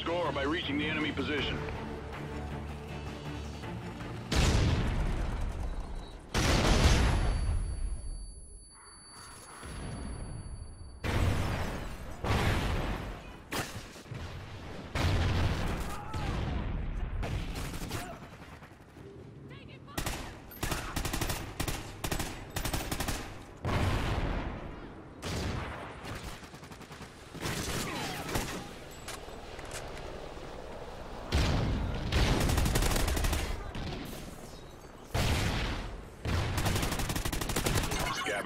Score by reaching the enemy position.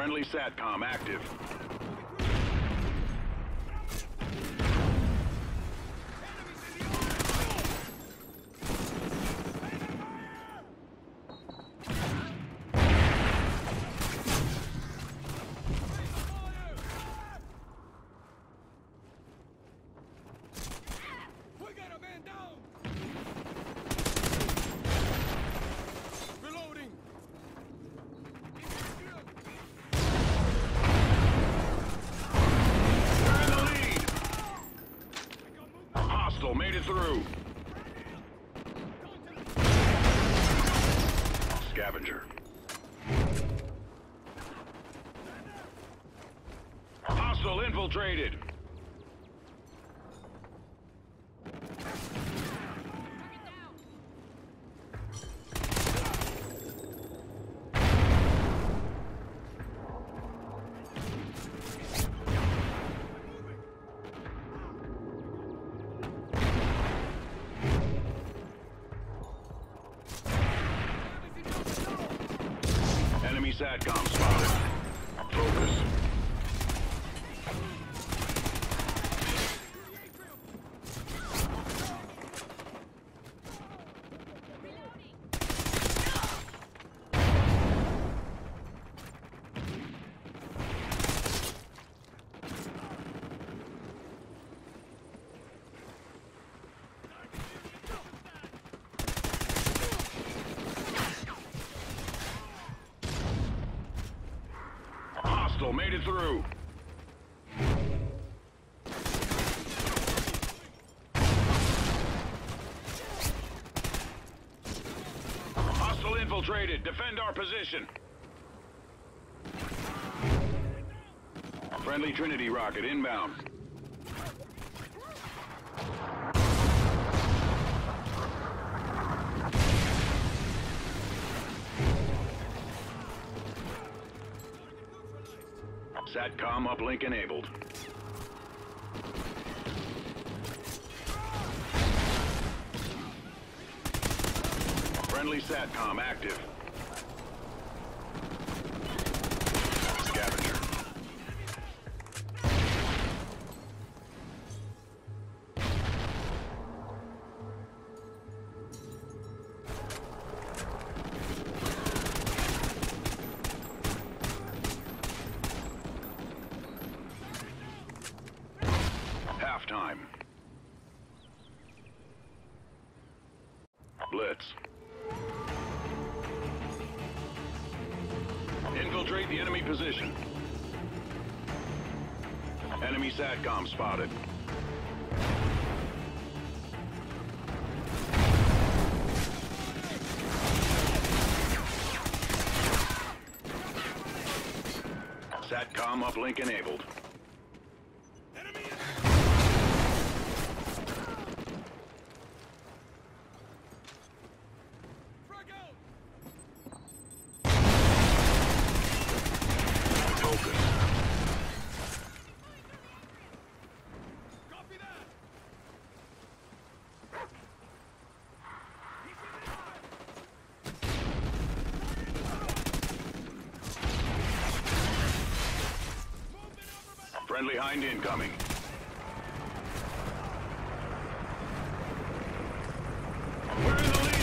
Friendly SATCOM active. Hostile through. Scavenger. Hostile infiltrated. SATCOM spotted. Focus. Hostile made it through. Hostile infiltrated. Defend our position. Friendly Trinity rocket inbound. SATCOM uplink enabled. Friendly SATCOM active. Infiltrate the enemy position. Enemy SATCOM spotted. SATCOM uplink enabled. Friendly Hind incoming. We're in the lead.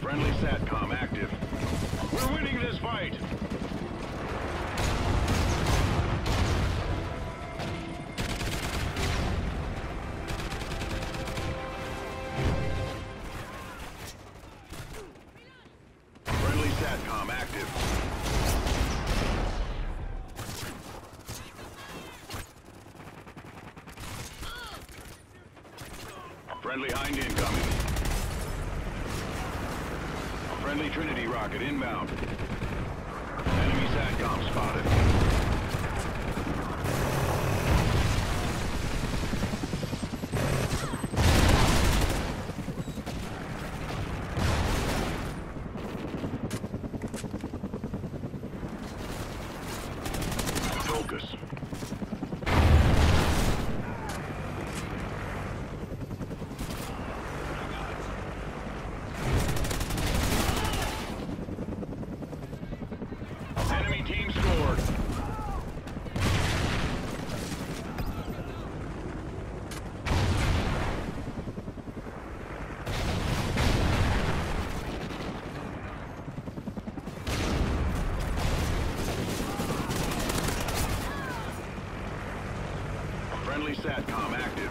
Friendly SATCOM active. We're winning this fight! Friendly SATCOM active. Friendly Hind incoming. Friendly Trinity rocket inbound. Enemy SATCOM spotted. Focus. Enemy team scored. Friendly SATCOM active.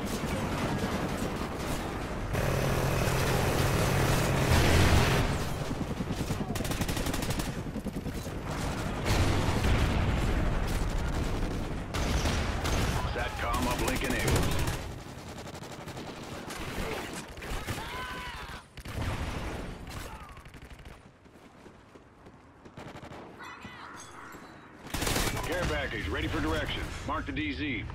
Care package ready for direction. Mark the DZ.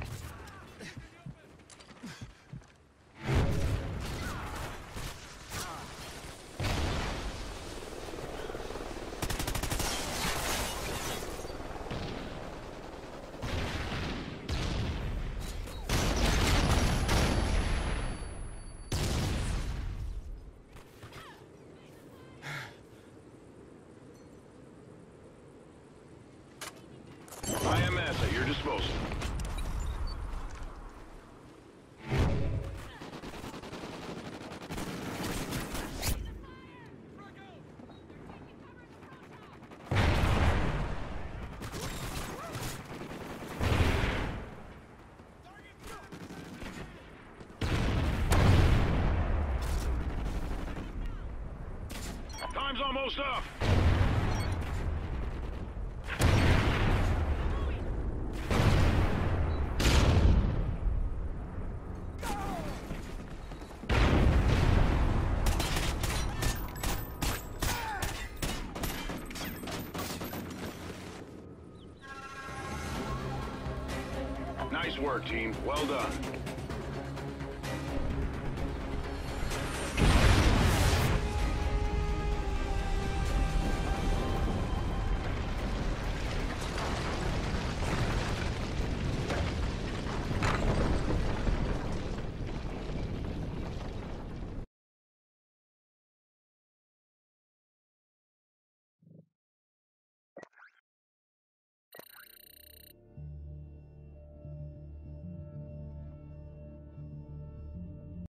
Disposal. Time's almost up. Nice work, team. Well done.